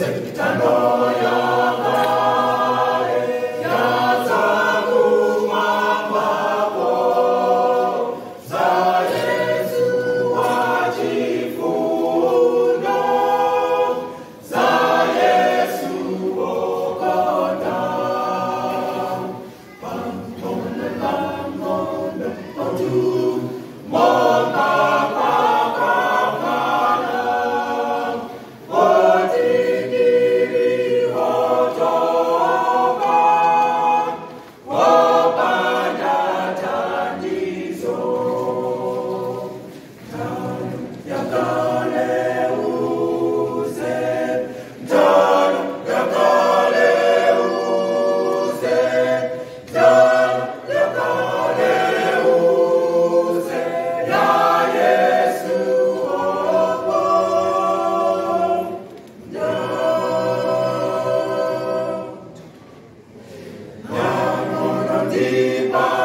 Tuze kitando Adiba.